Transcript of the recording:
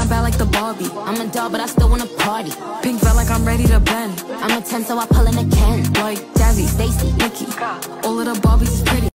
I'm bad like the Barbie. I'm a doll, but I still wanna party. Pink felt like I'm ready to bend. I'm a 10, so I pull in a Ken. Like Jazzy, Stacy, Nikki. All of the Barbies is pretty.